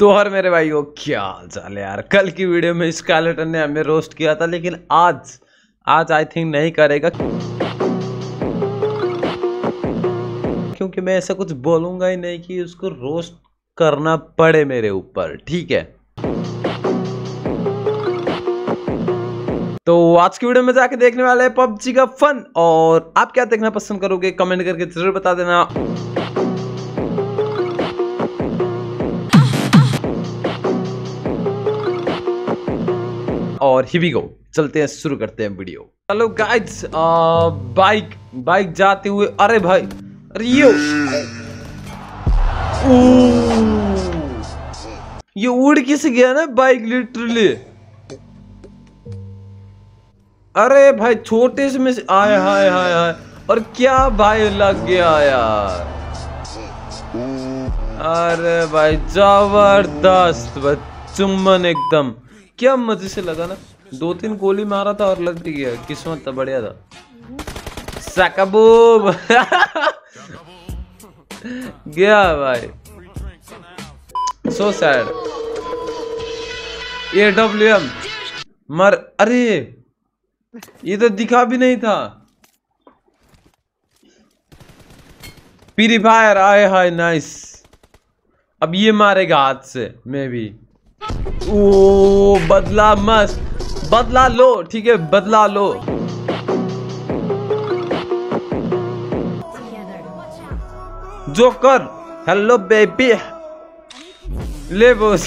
तो हर मेरे भाई को क्या चाल यार। कल की वीडियो में स्कालेटन ने हमें रोस्ट किया था, लेकिन आज आज आई थिंक नहीं करेगा। क्योंकि मैं ऐसा कुछ बोलूँगा ही नहीं कि उसको रोस्ट करना पड़े मेरे ऊपर, ठीक है? तो आज की वीडियो में जाके देखने वाले हैं पबजी का फन और आप क्या देखना पसंद करोगे कमेंट करके ज़रूर बता देना। और ही भी गो चलते हैं, शुरू करते हैं video hello guys bike bike जाते हुए, अरे भाई, अरे ये ये उड़ किस गया ना बाइक लिटरली अरे भाई, छोटे से में से हाय हाय हाय और क्या भाई लग गया यार? अरे भाई, ज़बरदस्त चुम्बन एकदम। क्या मज़े से लगा ना? दो तीन गोली मारा था और लग भी गया। किस्मत था, बढ़िया था। सकबूब। गया भाई। So sad A W M मर अरे! ये तो दिखा भी नहीं था। प्यूरीफायर आए हाय नाइस अब ये मारेगा हाथ से, मैं भी। ओ, बदला मस्त। बदला लो, ठीक है? बदला लो। जोकर हेलो बेबी ले बोस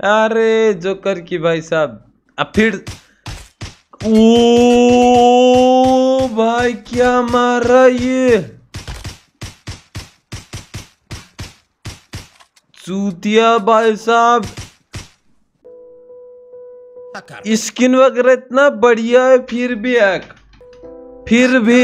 अरे जोकर की भाई साहब। अब फिर, ओ, भाई क्या मार ये? चूतिया भाई साहब स्किन वगैरह इतना बढ़िया है फिर भी एक फिर भी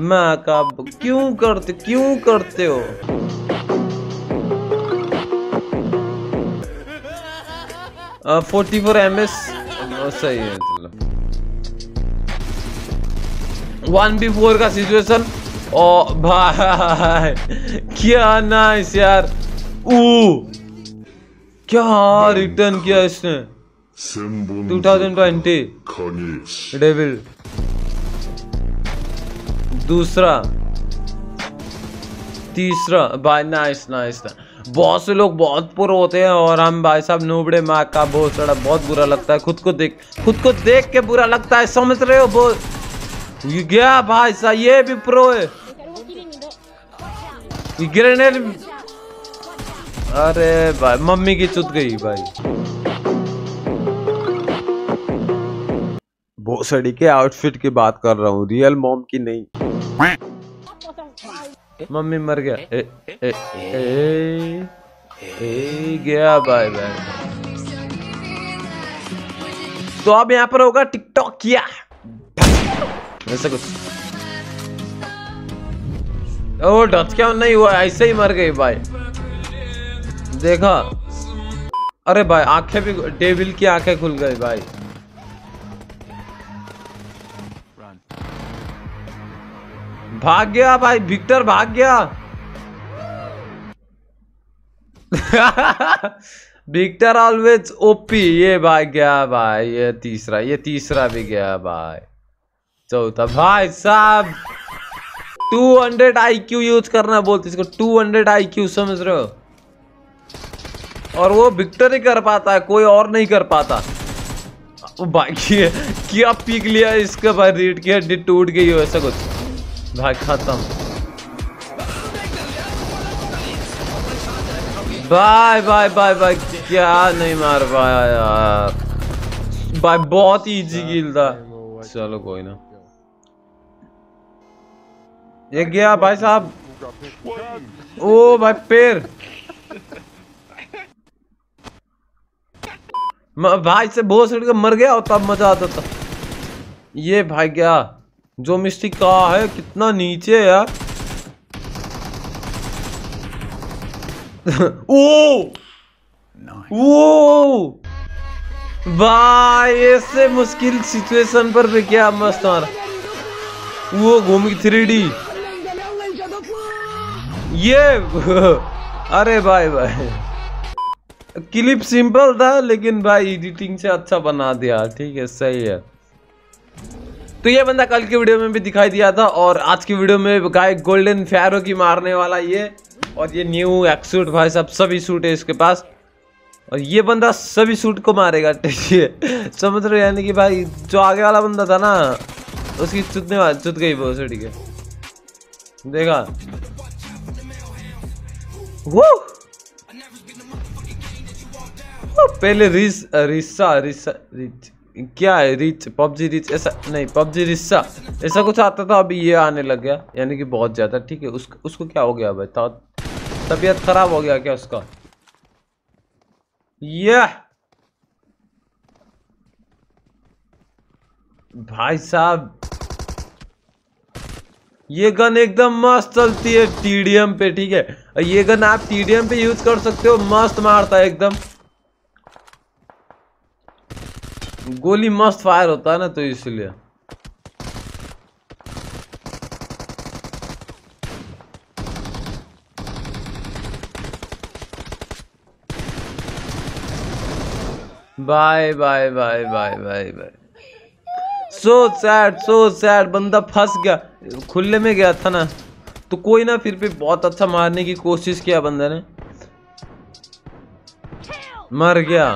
मैं का क्यों करते क्यों करते हो फोर्टी फोर एम एस सही है चलो वन बी फोर का सिचुएशन ओ भाई क्या नाइस यार ओ क्या रिटर्न किया इसने 2020 डेविल दूसरा तीसरा भाई नाइस नाइस बहुत से लोग बहुत पुर होते हैं और हम भाई साहब नोबड़े माँ का बहुत सारा बहुत बुरा लगता है खुद को देख खुद को देख के बुरा लगता है समझ रहे हो बहुत गया भाई साहब ये भी प्रो है ये ग्रेनेड अरे भाई मम्मी की चुत गई भाई। भोसड़ी के आउटफिट की बात कर रहा हूँ रियल मॉम की नहीं। मम्मी मर गया। ए, ए, ए, ए, गया बाय बाय तो अब यहाँ पर होगा टिकटॉक किया। ऐसा कुछ ओ डच क्या नहीं हुआ? ऐसे ही मर गई भाई। देखा। अरे भाई, आँखें भी डेविल की आँखें खुल गई भाई। भाग गया भाई, विक्टर भाग गया। विक्टर ऑलवेज ओपी ये भाग गया भाई, ये तीसरा ये तीसरा भी गया भाई। चौथा। भाई साहब 200 आईक्यू यूज़ करना बोलते इसको 200 आईक्यू समझ रहे हो? और वो विक्टर ही कर पाता है कोई और नहीं कर पाता। ये क्या पीक लिया इसका भाई रीड की हड्डी टूट गई हो ऐसा कुछ। भाई खत्म। बाय बाय बाय बाय क्या नहीं मार पाया यार। भाई बहुत इजी किल था। चलो कोई ना। ये गया भाई साहब। ओ भाई पैर भाई से बहुत सड़ के मर गया और तब मज़ा आता था। ये भाई क्या? जो मिस्टिक का है, कितना नीचे यार। ओ! ओ! भाई, ऐसे मुश्किल सिचुएशन पर भी क्या मस्त मारा वो घूम थ्री डी ये अरे भाई भाई। क्लिप सिंपल था, लेकिन भाई एडिटिंग से अच्छा बना दिया। ठीक है, सही है। तो ये बंदा कल की वीडियो में भी दिखाई दिया था, और आज की वीडियो में गाय गोल्डन फैरो की मारने वाला ये, और ये न्यू एक्सूट भाई सब सभी सूट है इसके पास। और ये बंदा सभी सूट को मारेगा, ठीक है। समझ रहे यानी कि भाई जो आगे वाला बंदा था ना, उसकी चुतने वाली चुत गई वो, ठीक है। देखा? वो वो पहले रिस रिस्सा रिस्सा रिच क्या है रिच पबजी रिच ऐसा नहीं पबजी रिस्सा ऐसा कुछ आता था अभी ये आने लग गया यानी कि बहुत ज़्यादा ठीक है उस, उसको क्या हो गया भाई तबीयत खराब हो गया क्या उसका? ये! भाई साहब ये गन एकदम मस्त चलती है टीडीएम पे, ठीक है? और ये गन आप टीडीएम पे यूज़ कर सकते हो, मस्त मारता है एकदम। गोली मस्त फायर होता है ना तो इसलिए। Bye bye bye bye bye bye. So sad so sad बंदा फंस गया। खुले में गया था ना। तो कोई ना फिर भी बहुत अच्छा मारने की कोशिश किया बंदे ने। मर गया।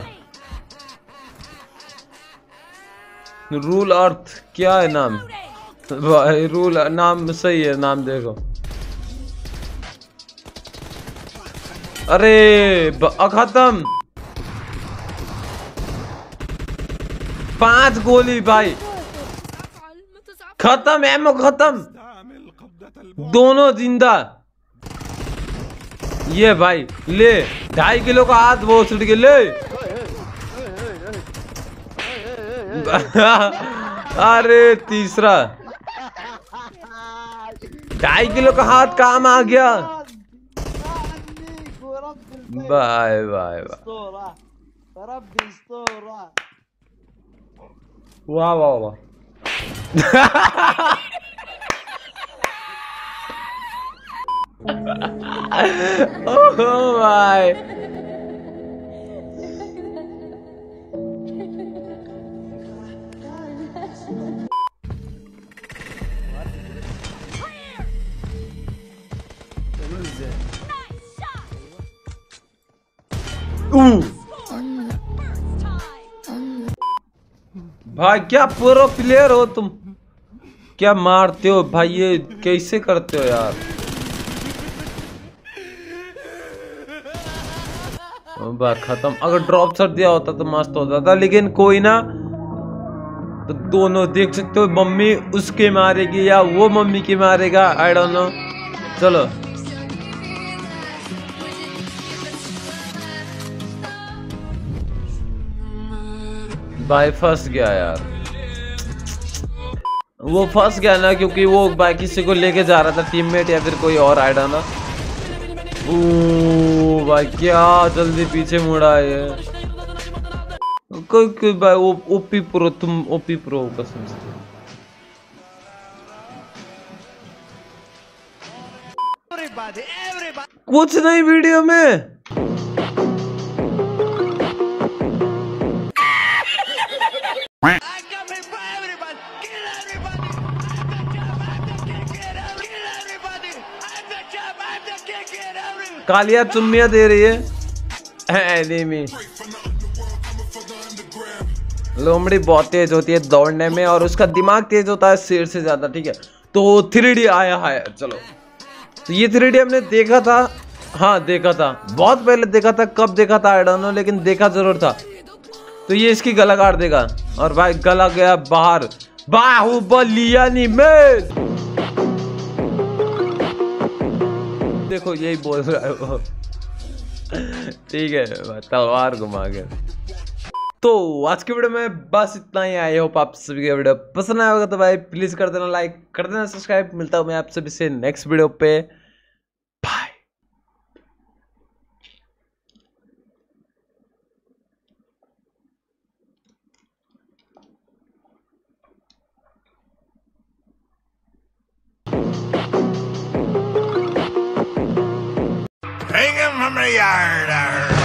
रूल अर्थ क्या है नाम? भाई रूल नाम सही है, नाम देखो। अरे खत्म पाँच गोली, भाई। खत्म एमओ खत्म। दोनों ज़िंदा। ये भाई ले ढाई किलो का हाथ वो छुट के ले। अरे तीसरा। ढाई किलो का हाथ काम आ गया। बाय बाय बाय वाह वाह वाह। Oh my Ooh. भाई, क्या प्रो प्लेयर हो तुम? क्या मारते हो भाई? ये कैसे करते हो यार? खत्म। अगर ड्रॉप शॉट दिया होता तो मस्त होता था, लेकिन कोई ना तो दोनों देख सकते हो, मम्मी उसके मारेगी या वो मम्मी की मारेगा आई डोंट नो चलो। भाई फंस गया यार। वो फंस गया ना क्योंकि वो भाई किसी को लेके जा रहा था टीममेट या फिर कोई और आइडा ना ओ भाई क्या जल्दी पीछे मुड़ा ये। कोई कोई भाई ओपी प्रो, तुम ओपी प्रो कसम से। कुछ नहीं वीडियो में। कालिया चुम्मिया दे रही है। एनिमी लोमड़ी बहुत तेज होती है दौड़ने में और उसका दिमाग तेज होता है शेर से ज़्यादा, ठीक है? तो थ्री आया है, चलो। तो ये थ्री हमने देखा था। हाँ देखा था। बहुत पहले देखा था, कब देखा था आई लेकिन देखा ज़रूर था। तो ये इसकी गला काट देगा। और भाई गला गया बाहर। बाहुबलिया में देखो, यही बोल रहा है वो। ठीक है तलवार घुमा के। तो आज के वीडियो में बस इतना ही। आई होप आप सभी का वीडियो पसंद आया होगा तो भाई प्लीज़ कर देना लाइक कर देना सब्सक्राइब मिलता हूँ मैं आप सभी से नेक्स्ट वीडियो पे। Hang him from the yard.